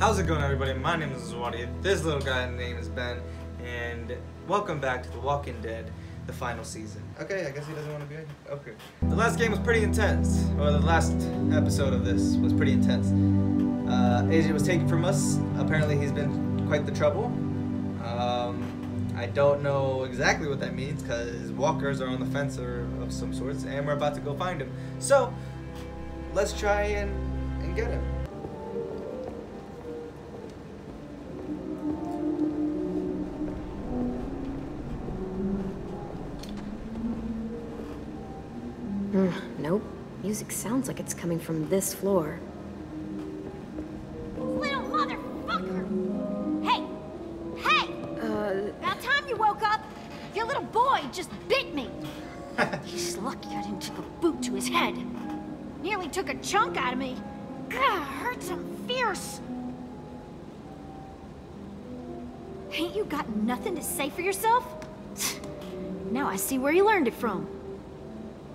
How's it going everybody? My name is Oswaldy. This little guy's name is Ben. And welcome back to The Walking Dead, the final season. Okay, I guess he doesn't want to be in Okay. The last game was pretty intense. Or the last episode of this was pretty intense. Uh, AJ was taken from us. Apparently he's been quite the trouble. Um, I don't know exactly what that means because walkers are on the fence or of some sorts and we're about to go find him. So, let's try and, and get him. Music sounds like it's coming from this floor. Little motherfucker! Hey! Hey! Uh, About time you woke up! Your little boy just bit me! He's lucky I didn't take a boot to his head. Nearly took a chunk out of me. God, hurts him fierce. Ain't you got nothing to say for yourself? Now I see where you learned it from.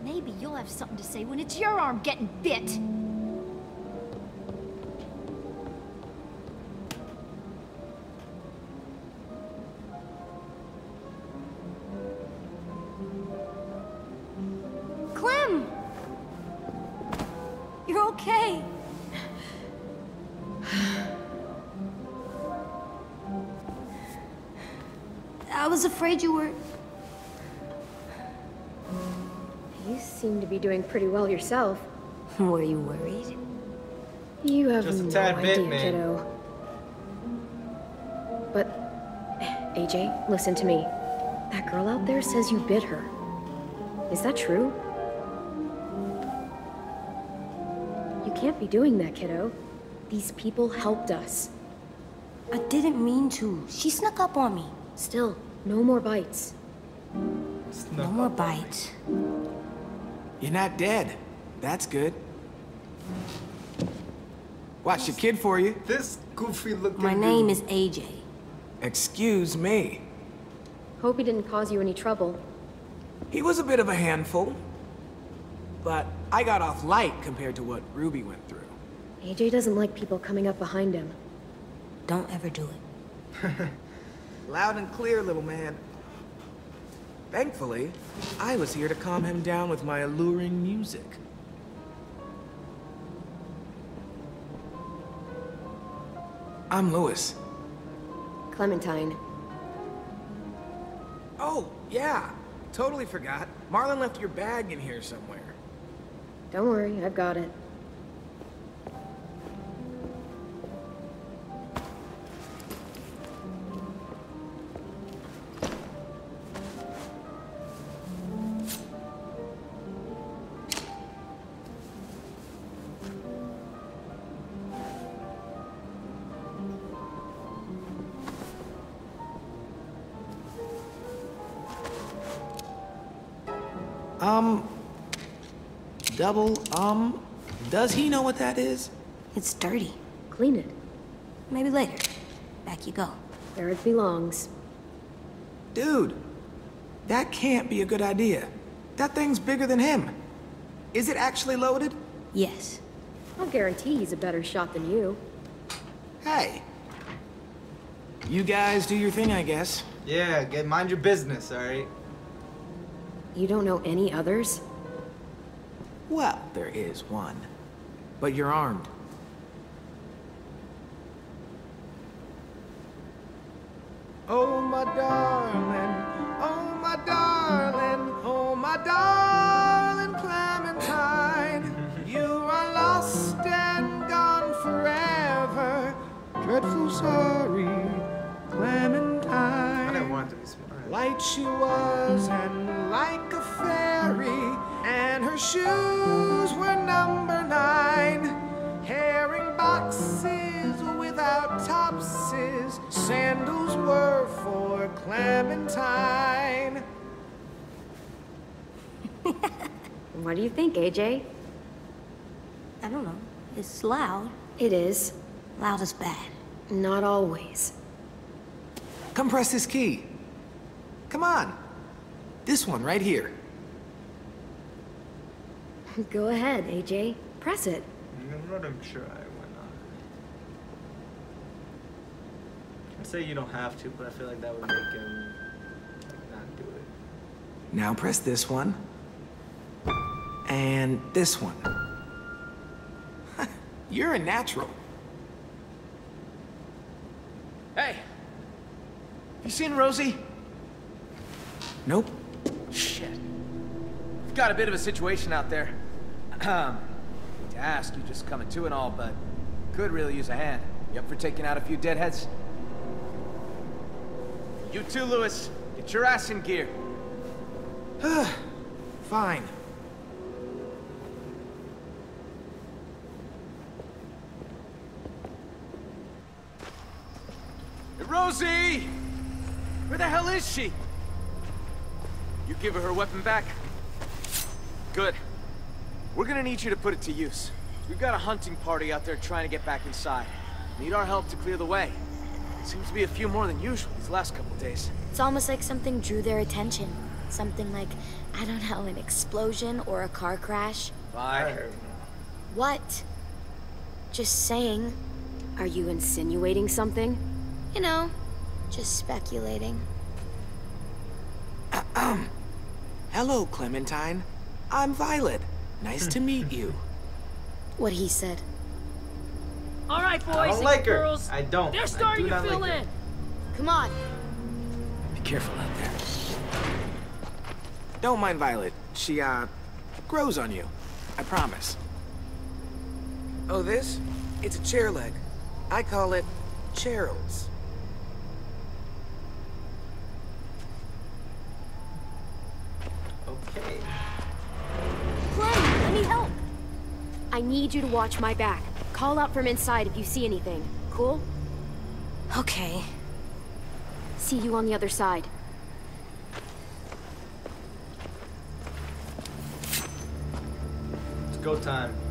Maybe you'll have something to say when it's your arm getting bit. Clem! You're okay. I was afraid you were... doing pretty well yourself. Were you worried? You have Just a no tad bit, idea, man. kiddo. But, AJ, listen to me. That girl out there says you bit her. Is that true? You can't be doing that, kiddo. These people helped us. I didn't mean to. She snuck up on me. Still, no more bites. No more bites. You're not dead. That's good. Watch your kid for you. This goofy looking My name is AJ. Excuse me. Hope he didn't cause you any trouble. He was a bit of a handful. But I got off light compared to what Ruby went through. AJ doesn't like people coming up behind him. Don't ever do it. Loud and clear, little man. Thankfully, I was here to calm him down with my alluring music. I'm Louis. Clementine. Oh, yeah. Totally forgot. Marlon left your bag in here somewhere. Don't worry, I've got it. Um... Double, um... Does he know what that is? It's dirty. Clean it. Maybe later. Back you go. Where it belongs. Dude, that can't be a good idea. That thing's bigger than him. Is it actually loaded? Yes. I'll guarantee he's a better shot than you. Hey. You guys do your thing, I guess. Yeah, get mind your business, alright? You don't know any others? Well, there is one. But you're armed. Oh, my darling. Oh, my darling. Oh, my darling Clementine. You are lost and gone forever. Dreadful sorry, Clementine. I didn't want to be smart. Light you was her shoes were number nine. Herring boxes without topses, sandals were for Clementine. What do you think, AJ? I don't know. It's loud. It is. Loud is bad. Not always. Come press this key. Come on. This one right here. Go ahead, AJ. Press it. I'm gonna let him try, why not? I'd say you don't have to, but I feel like that would make him like, not do it. Now press this one. And this one. You're a natural. Hey! You seen Rosie? Nope. Shit. We've got a bit of a situation out there. Um, to ask you just coming to and all, but could really use a hand. You up for taking out a few deadheads? You too, Louis. Get your ass in gear. Fine. Rosie! Where the hell is she? You give her her weapon back? Good. We're gonna need you to put it to use. We've got a hunting party out there trying to get back inside. Need our help to clear the way. Seems to be a few more than usual these last couple days. It's almost like something drew their attention. Something like, I don't know, an explosion or a car crash. Bye. What? Just saying. Are you insinuating something? You know, just speculating. Hello, Clementine. I'm Violet. Nice to meet you. What he said. All right, boys I don't and like her. girls. I don't. They're do starting to not fill like her. in. Come on. Be careful out there. Don't mind Violet. She, uh, grows on you. I promise. Oh, this? It's a chair leg. I call it Cheryl's. Okay. Clem, let me help! I need you to watch my back. Call out from inside if you see anything. Cool? Okay. See you on the other side. It's go time.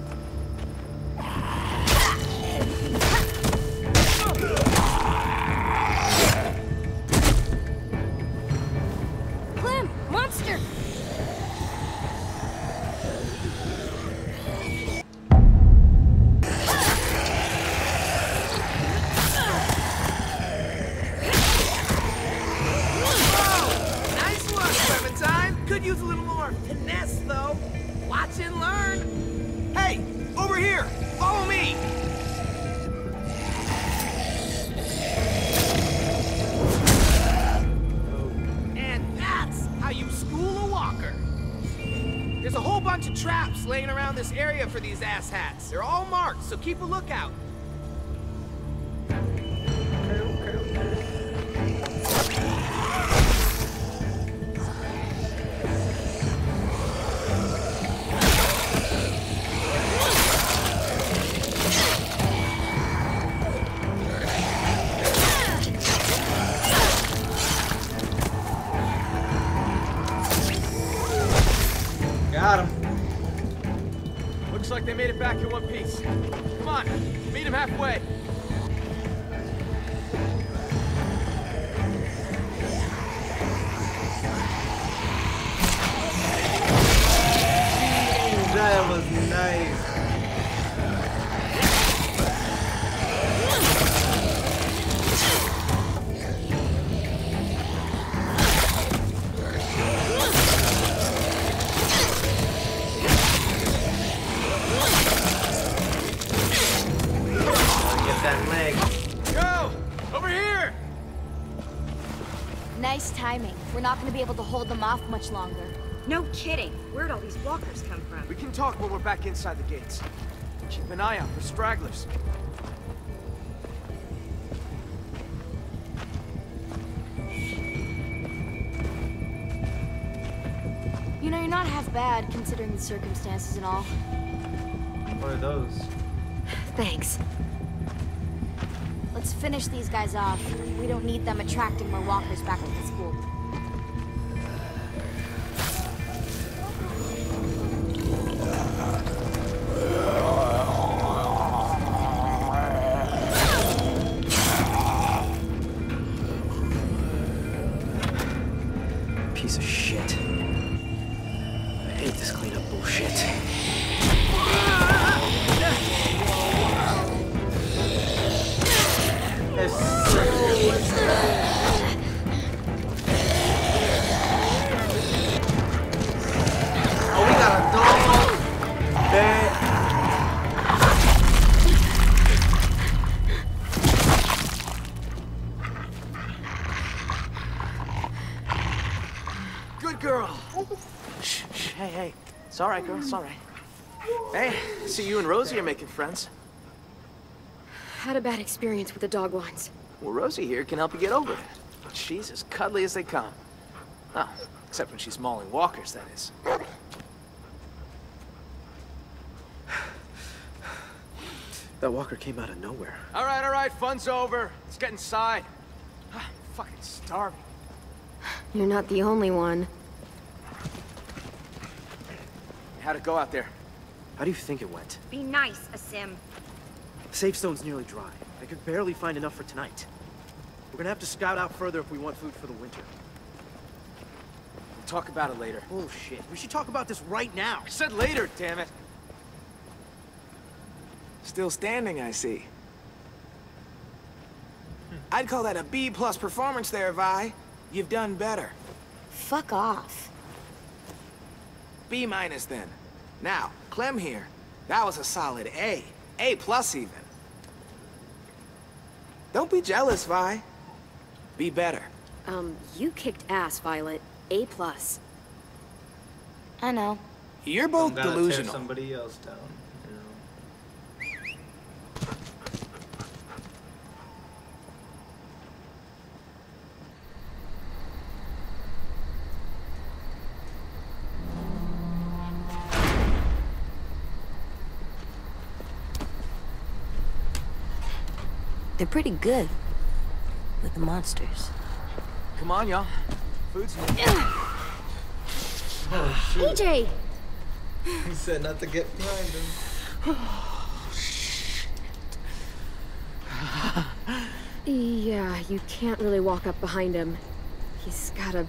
Finesse, though. Watch and learn. Hey, over here. Follow me. And that's how you school a walker. There's a whole bunch of traps laying around this area for these asshats. They're all marked, so keep a lookout. Hold them off much longer. No kidding. Where'd all these walkers come from? We can talk when we're back inside the gates. Keep an eye out for stragglers. You know, you're not half bad considering the circumstances and all. What are those? Thanks. Let's finish these guys off. We don't need them attracting more walkers back to the Piece of shit. I hate this cleanup bullshit. It's all right, girl. It's all right. Hey, see you and Rosie are making friends. Had a bad experience with the dog once. Well, Rosie here can help you get over it. She's as cuddly as they come. Oh, except when she's mauling walkers, that is. That walker came out of nowhere. All right, all right, fun's over. Let's get inside. I'm ah, fucking starving. You're not the only one. How'd it go out there? How do you think it went? Be nice, Aasim. The safe zone's nearly dry. I could barely find enough for tonight. We're gonna have to scout out further if we want food for the winter. We'll talk about it later. Oh, Bullshit. We should talk about this right now. I said later, damn it. Still standing, I see. I'd call that a B plus performance there, Vi. You've done better. Fuck off. B minus then. Now, Clem here. That was a solid A. A plus even. Don't be jealous, Vi. Be better. Um, you kicked ass, Violet. A plus. I know. You're both delusional. somebody else down. They're pretty good with the monsters. Come on, y'all. Food's here. Oh, shoot. AJ! He said not to get behind him. Yeah, you can't really walk up behind him. He's got a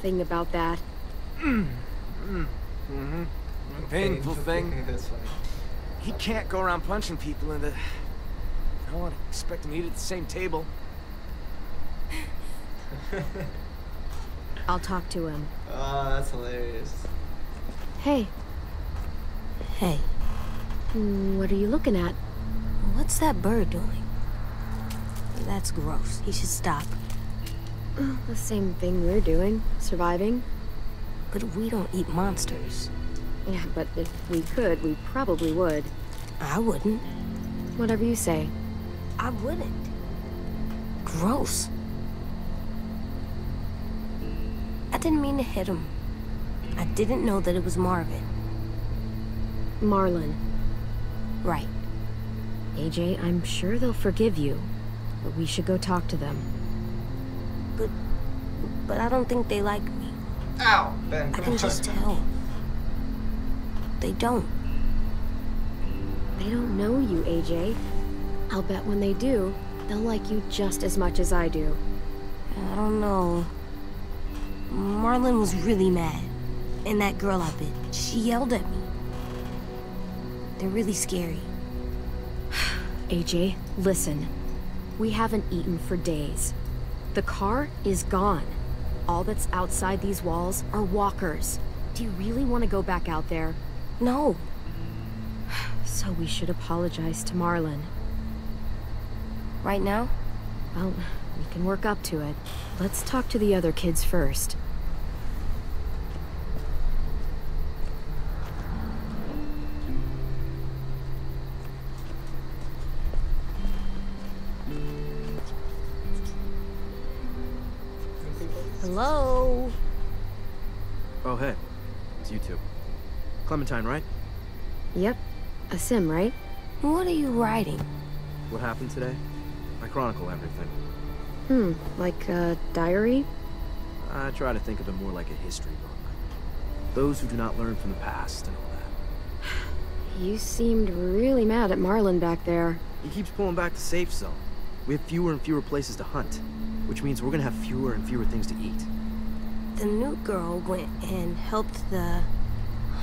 thing about that. Mm-hmm. Painful thing. He can't go around punching people in the... I want to expect him to eat at the same table. I'll talk to him. Oh, that's hilarious. Hey, Hey, what are you looking at? what's that bird doing? That's gross. He should stop. Oh, the same thing we're doing. Surviving. But we don't eat monsters. Yeah, but if we could, we probably would. I wouldn't. Whatever you say. I wouldn't. Gross. I didn't mean to hit him. I didn't know that it was Marvin. Marlon. Right. AJ, I'm sure they'll forgive you. But we should go talk to them. But but I don't think they like me. Ow! Ben, I can on. just tell. They don't. They don't know you, AJ. I'll bet when they do, they'll like you just as much as I do. I don't know. Marlon was really mad. And that girl I bit, she yelled at me. They're really scary. AJ, listen. We haven't eaten for days. The car is gone. All that's outside these walls are walkers. Do you really want to go back out there? No, So we should apologize to Marlon. Right now? Well, we can work up to it. Let's talk to the other kids first. Hello? Oh, hey. It's you two. Clementine, right? Yep. Aasim, right? What are you writing? What happened today? I chronicle everything. Hmm, like a diary? I try to think of it more like a history book. Those who do not learn from the past and all that. You seemed really mad at Marlon back there. He keeps pulling back the safe zone. We have fewer and fewer places to hunt, which means we're gonna have fewer and fewer things to eat. The new girl went and helped the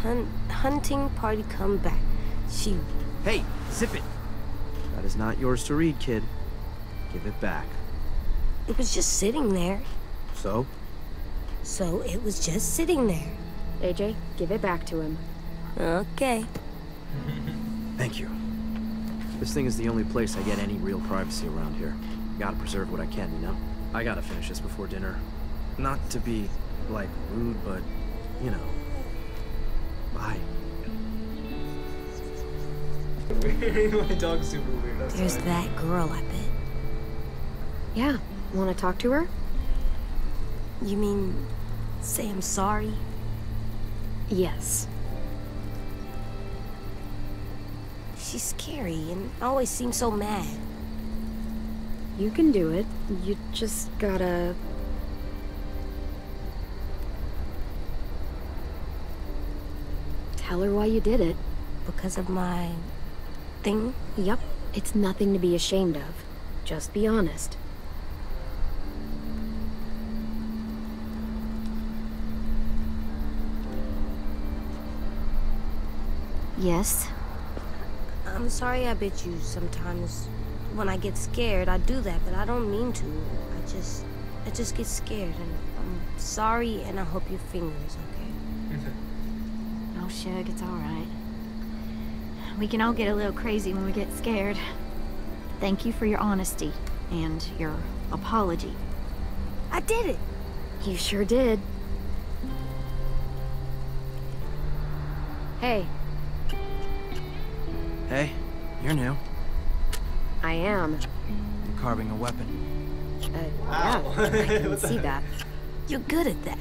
hun hunting party come back. She Hey, zip it! That is not yours to read, kid. Give it back. It was just sitting there. So? So it was just sitting there. AJ, give it back to him. Okay. Thank you. This thing is the only place I get any real privacy around here. Gotta preserve what I can, you know? I gotta finish this before dinner. Not to be, like, rude, but, you know. Bye. My dog's super weird. I'm There's sorry. that girl, I bet. Yeah, want to talk to her? You mean say I'm sorry? Yes. She's scary and always seems so mad. You can do it. You just gotta... Tell her why you did it. Because of my thing? Yup, it's nothing to be ashamed of. Just be honest. Yes. I'm sorry I bit you sometimes. When I get scared, I do that, but I don't mean to. I just, I just get scared, and I'm sorry, and I hope your finger is okay. Oh, Shug, it's all right. We can all get a little crazy when we get scared. Thank you for your honesty and your apology. I did it. You sure did. Hey, Hey, you're new. I am. You're carving a weapon. Uh, Wow. yeah, I can see that. You're good at that.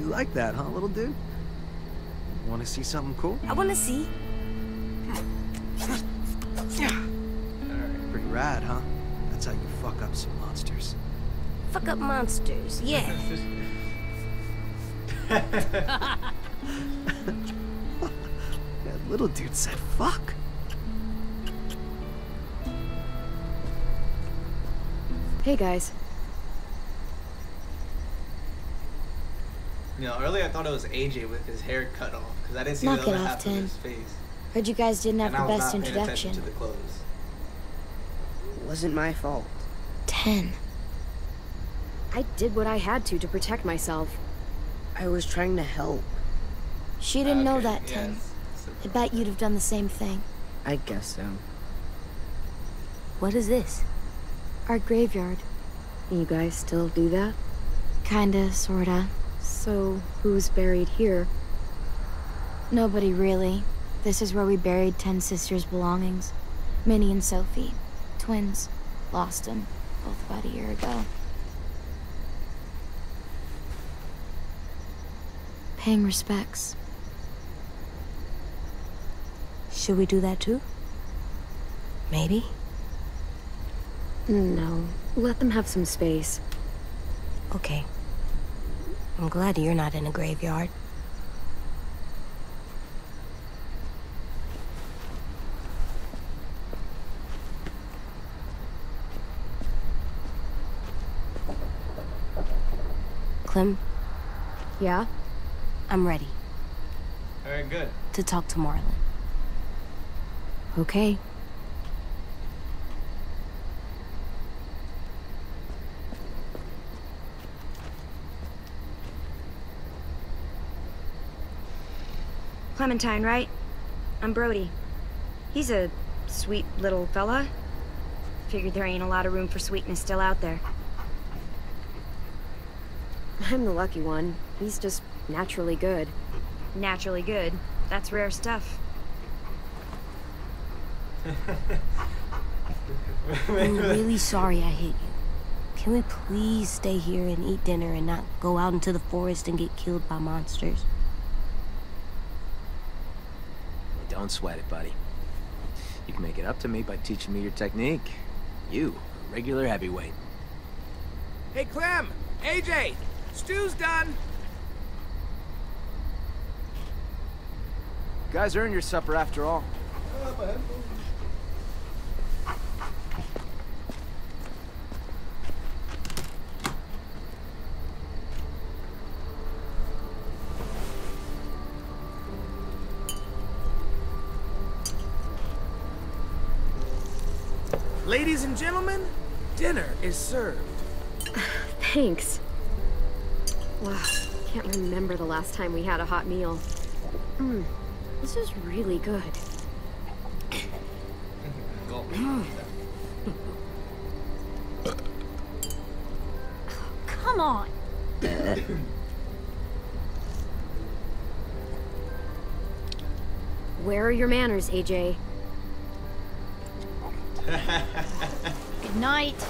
You like that, huh, little dude? Want to see something cool? I want to see. Pretty rad, huh? That's how you fuck up some monsters. Fuck up monsters. Yeah. That little dude said fuck. Hey guys, You know, earlier I thought it was AJ with his hair cut off because I didn't see Knock the other half Tim. of his face. Heard you guys didn't have and the was best not introduction. to the clothes. Wasn't my fault. Tenn. I did what I had to to protect myself. I was trying to help. She didn't know that, Tenn. yes. So- I bet you'd have done the same thing. I guess so. What is this? Our graveyard. You guys still do that? Kinda, sorta. So, who's buried here? Nobody really. This is where we buried Tenn Sisters' belongings. Minnie and Sophie. Twins. Lost them. Both about a year ago. Paying respects. Should we do that too? Maybe. No, let them have some space. Okay. I'm glad you're not in a graveyard. Clem, Yeah? I'm ready Very good. to talk to Marlon. Okay. Clementine, right? I'm Brody. He's a sweet little fella. Figured there ain't a lot of room for sweetness still out there. I'm the lucky one. He's just naturally good. Naturally good. That's rare stuff. I'm really sorry I hit you. Can we please stay here and eat dinner and not go out into the forest and get killed by monsters? Don't sweat it, buddy. You can make it up to me by teaching me your technique. You, a regular heavyweight. Hey, Clem! AJ! Stew's done! You guys earned your supper after all. Gentlemen, Dinner is served. Thanks. Wow, can't remember the last time we had a hot meal. Mmm, this is really good. Come on. Where are your manners, AJ? Night.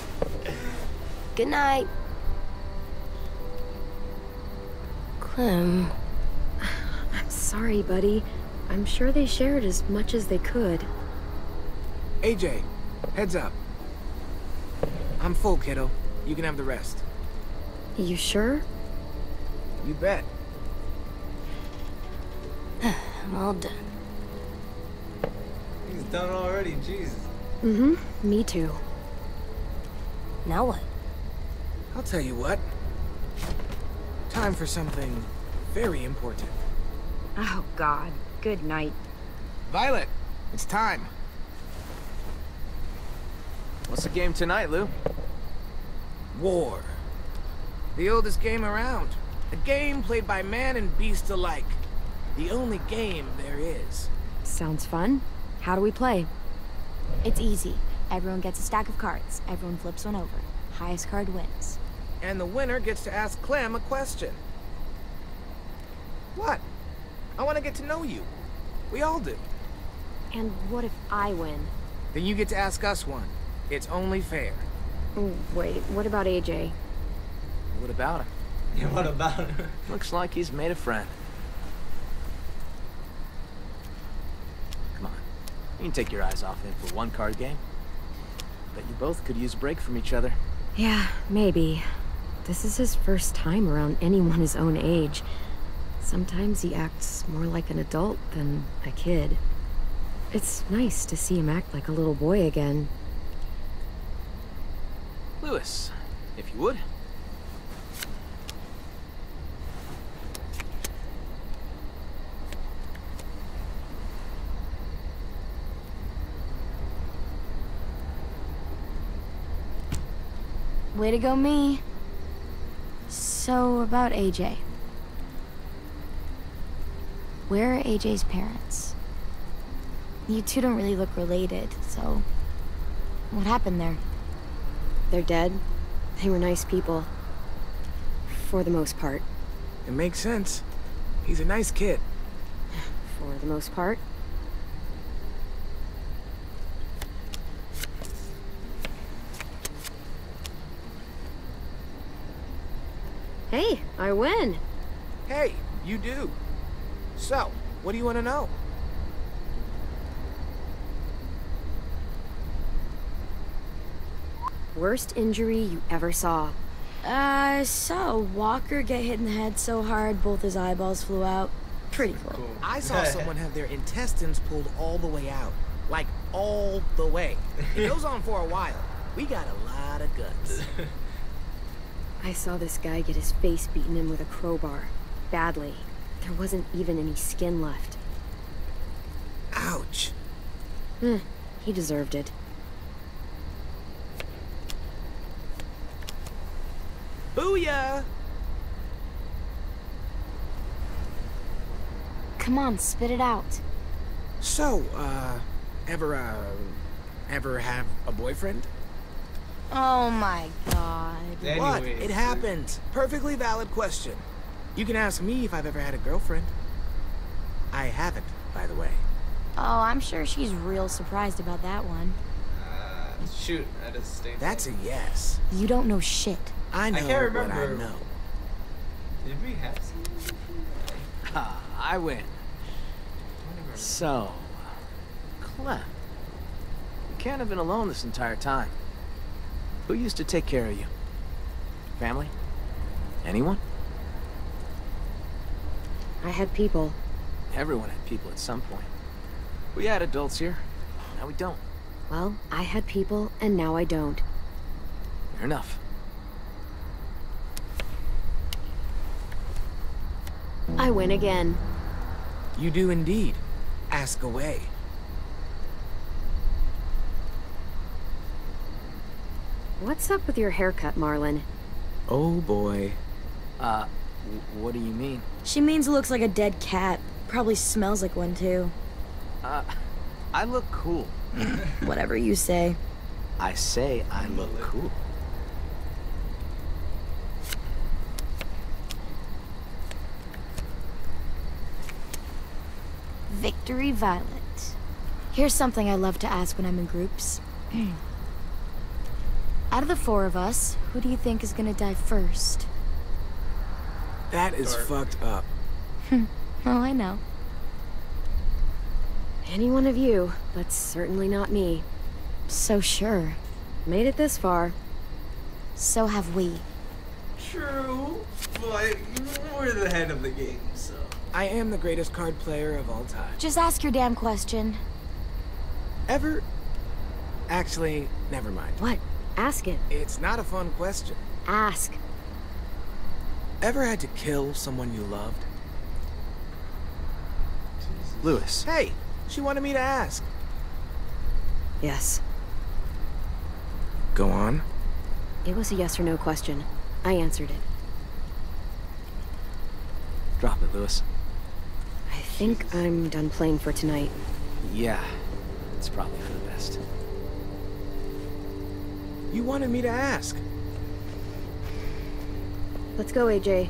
Good night. Clem. I'm sorry, buddy. I'm sure they shared as much as they could. AJ, heads up. I'm full, kiddo. You can have the rest. You sure? You bet. I'm all done. He's done already, Jesus. Mm-hmm, me too. Now what? I'll tell you what. Time for something very important. Oh, God. Good night. Violet, it's time. What's the game tonight, Lou? War. The oldest game around. A game played by man and beast alike. The only game there is. Sounds fun. How do we play? It's easy. Everyone gets a stack of cards. Everyone flips one over. Highest card wins. And the winner gets to ask Clem a question. What? I want to get to know you. We all do. And what if I win? Then you get to ask us one. It's only fair. Oh, wait, what about AJ? What about him? Yeah, what about it? Looks like he's made a friend. Come on. You can take your eyes off him for one card game. Bet you both could use a break from each other. Yeah, maybe. This is his first time around anyone his own age. Sometimes he acts more like an adult than a kid. It's nice to see him act like a little boy again. Louis, if you would. Way to go, me. So, about AJ. Where are AJ's parents? You two don't really look related, so... What happened there? They're dead. They were nice people. For the most part. It makes sense. He's a nice kid. For the most part. Hey, I win. Hey, you do. So, what do you want to know? Worst injury you ever saw. Uh, I saw a Walker get hit in the head so hard both his eyeballs flew out. Pretty cool. I saw someone have their intestines pulled all the way out. Like, all the way. It goes on for a while. We got a lot of guts. I saw this guy get his face beaten in with a crowbar. Badly. There wasn't even any skin left. Ouch. Hmm, he deserved it. Booyah! Come on, spit it out. So, uh, ever, uh, ever have a boyfriend? Oh my god. What? It happens. Perfectly valid question. You can ask me if I've ever had a girlfriend. I haven't, by the way. Oh, I'm sure she's real surprised about that one. Uh, shoot, I just stayed. That's a yes. You don't know shit. I know I can't what I know. Did we have some? Ah, I win. So, Clem. You can't have been alone this entire time. Who used to take care of you? Family? Anyone? I had people. Everyone had people at some point. We had adults here. Now we don't. Well, I had people, and now I don't. Fair enough. I win again. You do indeed. Ask away. What's up with your haircut, Marlon? Oh boy. Uh, what do you mean? She means it looks like a dead cat. Probably smells like one too. Uh, I look cool. Whatever you say. I say I look cool. Victory Violet. Here's something I love to ask when I'm in groups. Out of the four of us, who do you think is gonna die first? That is fucked up. oh, I know. Any one of you, but certainly not me. So sure. Made it this far. So have we. True, but we're the head of the game, so. I am the greatest card player of all time. Just ask your damn question. Ever? Actually, never mind. What? Ask it. It's not a fun question. Ask. Ever had to kill someone you loved? Louis. Hey, she wanted me to ask. Yes. Go on. It was a yes or no question. I answered it. Drop it, Louis. I think I'm done playing for tonight. Yeah, it's probably for the best. You wanted me to ask. Let's go, AJ.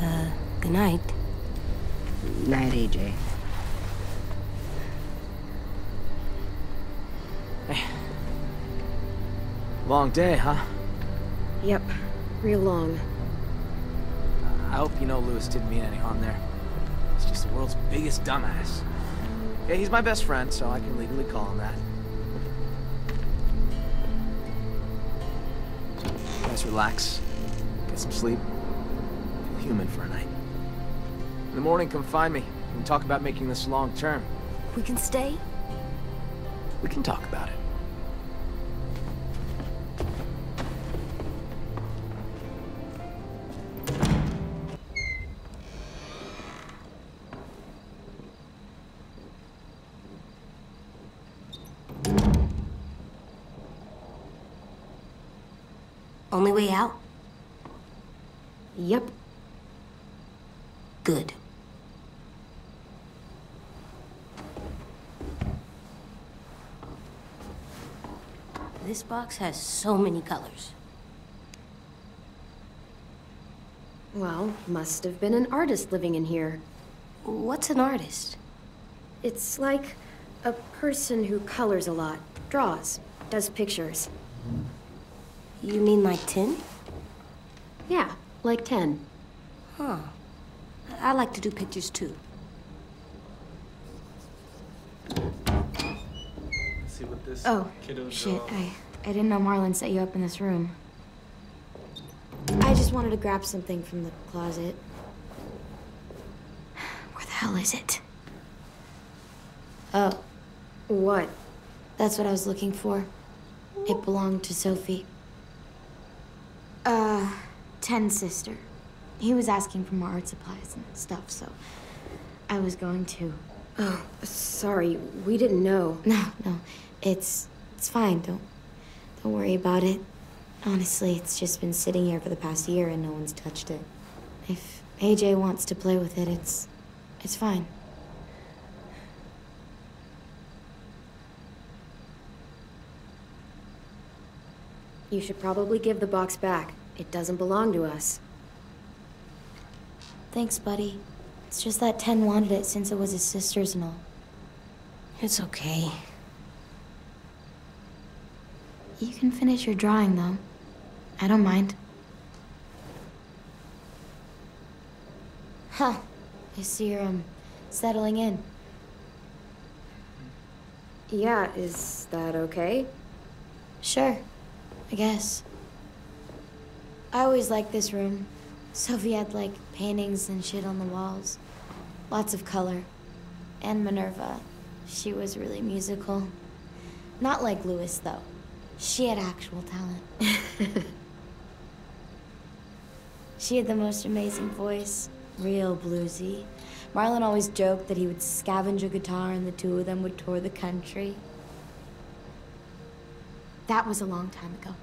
Uh, good night. Night, AJ. Long day, huh? Yep. Real long. I hope you know Louis didn't mean any harm there. He's just the world's biggest dumbass. Yeah, he's my best friend, so I can legally call him that. Guys, relax. Get some sleep. Feel human for a night. In the morning, come find me. We can talk about making this long term. We can stay? We can talk about it. Way out? Yep. Good. This box has so many colors. Well, must have been an artist living in here. What's an artist? It's like a person who colors a lot, draws, does pictures. You mean like Tenn? Yeah, like Tenn. Huh. I like to do pictures too. Let's see what this Oh, kiddo's shit. draw. I, I didn't know Marlon set you up in this room. I just wanted to grab something from the closet. Where the hell is it? Oh, What? that's what I was looking for. It belonged to Sophie. Uh, Tenn's sister. He was asking for more art supplies and stuff, so I was going to. Oh, sorry. We didn't know. No, no, it's it's fine. Don't don't worry about it. Honestly, it's just been sitting here for the past year and no one's touched it. If AJ wants to play with it, it's it's fine. You should probably give the box back. It doesn't belong to us. Thanks, buddy. It's just that Tenn wanted it since it was his sister's and all. It's okay. You can finish your drawing, though. I don't mind. Huh. I see you're, um, settling in. Yeah, is that okay? Sure. I guess. I always liked this room. Sophie had, like, paintings and shit on the walls. Lots of color. And Minerva. She was really musical. Not like Louis, though. She had actual talent. she had the most amazing voice. Real bluesy. Marlon always joked that he would scavenge a guitar and the two of them would tour the country. That was a long time ago.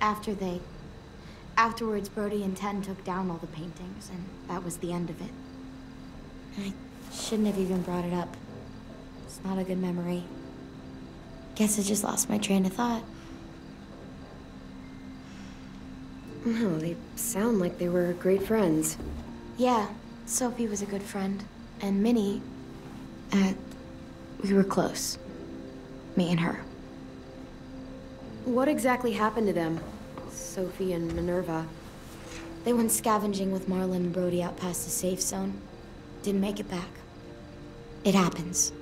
After they... Afterwards, Brody and Tenn took down all the paintings, and that was the end of it. I shouldn't have even brought it up. It's not a good memory. Guess I just lost my train of thought. No, they sound like they were great friends. Yeah, Sophie was a good friend. And Minnie, uh, we were close. Me and her. What exactly happened to them? Sophie and Minerva. They went scavenging with Marlon and Brody out past the safe zone. Didn't make it back. It happens.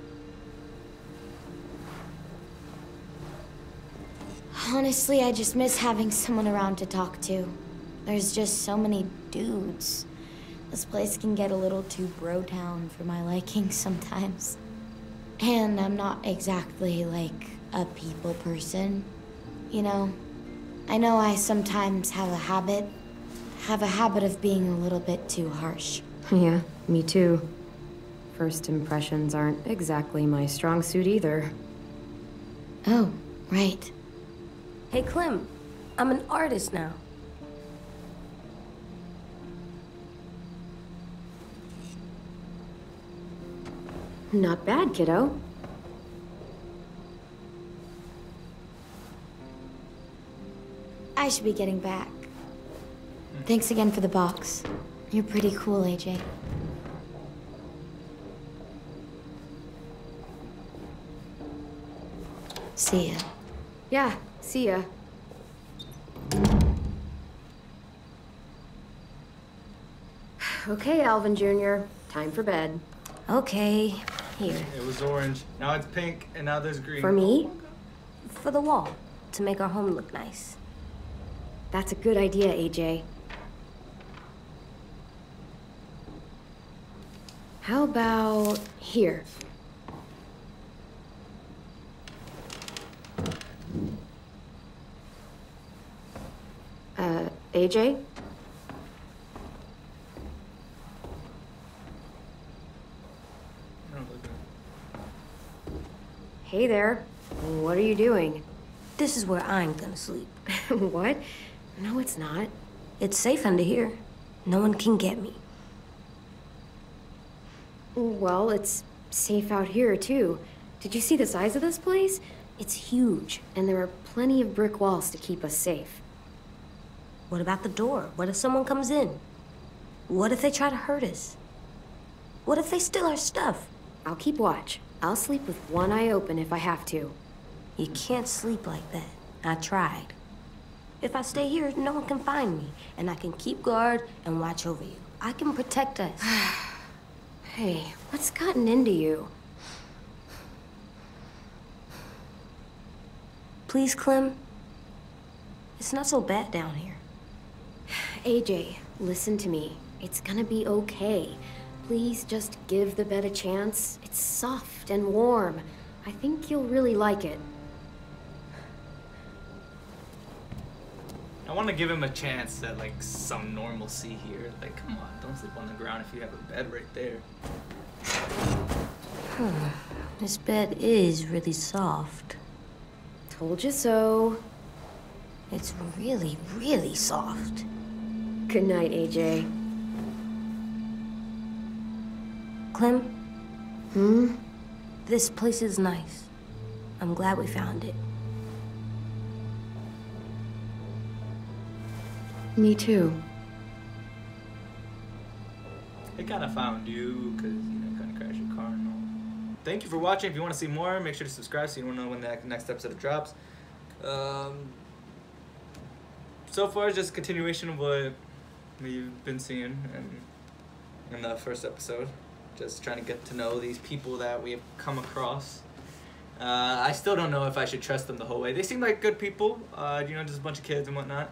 Honestly, I just miss having someone around to talk to. There's just so many dudes. This place can get a little too bro town for my liking sometimes. And I'm not exactly like a people person, you know? I know I sometimes have a habit, have a habit of being a little bit too harsh. Yeah, me too. First impressions aren't exactly my strong suit either. Oh, right. Hey, Clem, I'm an artist now. Not bad, kiddo. I should be getting back. Thanks again for the box. You're pretty cool, AJ. See ya. Yeah, see ya. Okay, Alvin Jr., time for bed. Okay, here. It was orange. Now it's pink, and now there's green. For me? For the wall, to make our home look nice. That's a good idea, AJ. How about here? Uh, AJ? I don't look good. Hey there. What are you doing? This is where I'm gonna sleep. what? No, it's not. It's safe under here. No one can get me. Well, it's safe out here, too. Did you see the size of this place? It's huge, and there are plenty of brick walls to keep us safe. What about the door? What if someone comes in? What if they try to hurt us? What if they steal our stuff? I'll keep watch. I'll sleep with one eye open if I have to. You can't sleep like that. I tried. If I stay here, no one can find me, and I can keep guard and watch over you. I can protect us. Hey, what's gotten into you? Please, Clem. It's not so bad down here. AJ, listen to me. It's gonna be okay. Please just give the bed a chance. It's soft and warm. I think you'll really like it. I want to give him a chance at like some normalcy here. Like, come on, don't sleep on the ground if you have a bed right there. This bed is really soft. Told you so. It's really, really soft. Good night, AJ. Clem, Hmm? this place is nice. I'm glad we found it. Me too. It kind of found you because you know kind of crashed your car and all. Thank you for watching. If you want to see more, make sure to subscribe so you don't know when the next episode drops. Um, so far, it's just a continuation of what we've been seeing in, in the first episode. Just trying to get to know these people that we have come across. Uh, I still don't know if I should trust them the whole way. They seem like good people, uh, you know, just a bunch of kids and whatnot.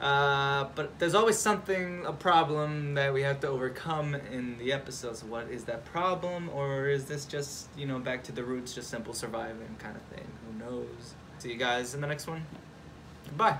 Uh, but there's always something, a problem that we have to overcome in the episodes. What is that problem? Or is this just, you know, back to the roots, just simple surviving kind of thing? Who knows? See you guys in the next one. Bye.